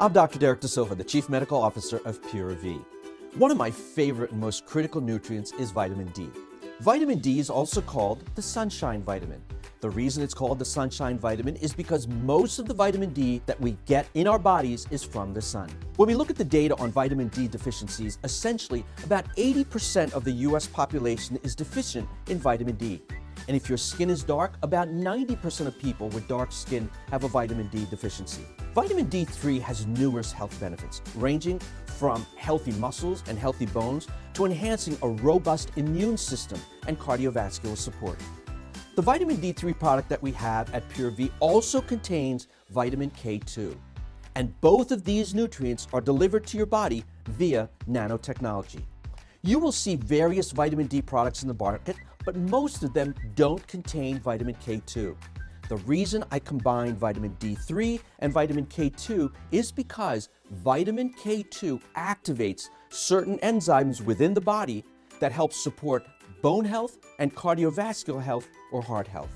I'm Dr. Derek DeSilva, the Chief Medical Officer of PURVii. One of my favorite and most critical nutrients is vitamin D. Vitamin D is also called the sunshine vitamin. The reason it's called the sunshine vitamin is because most of the vitamin D that we get in our bodies is from the sun. When we look at the data on vitamin D deficiencies, essentially about 80% of the US population is deficient in vitamin D. And if your skin is dark, about 90% of people with dark skin have a vitamin D deficiency. Vitamin D3 has numerous health benefits, ranging from healthy muscles and healthy bones to enhancing a robust immune system and cardiovascular support. The vitamin D3 product that we have at PURVii also contains vitamin K2. And both of these nutrients are delivered to your body via nanotechnology. You will see various vitamin D products in the market, but most of them don't contain vitamin K2. The reason I combine vitamin D3 and vitamin K2 is because vitamin K2 activates certain enzymes within the body that help support bone health and cardiovascular health or heart health.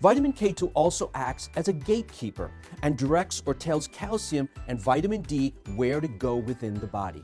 Vitamin K2 also acts as a gatekeeper and directs or tells calcium and vitamin D where to go within the body.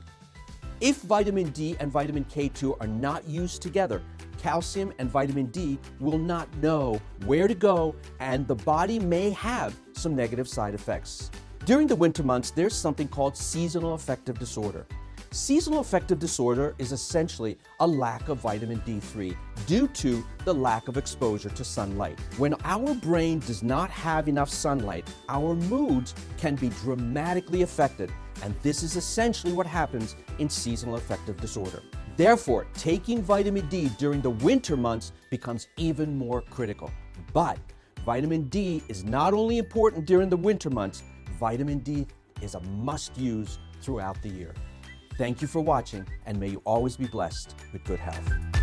If vitamin D and vitamin K2 are not used together, calcium and vitamin D will not know where to go and the body may have some negative side effects. During the winter months, there's something called seasonal affective disorder. Seasonal affective disorder is essentially a lack of vitamin D3 due to the lack of exposure to sunlight. When our brain does not have enough sunlight, our moods can be dramatically affected, and this is essentially what happens in seasonal affective disorder. Therefore, taking vitamin D during the winter months becomes even more critical. But vitamin D is not only important during the winter months, vitamin D is a must use throughout the year. Thank you for watching, and may you always be blessed with good health.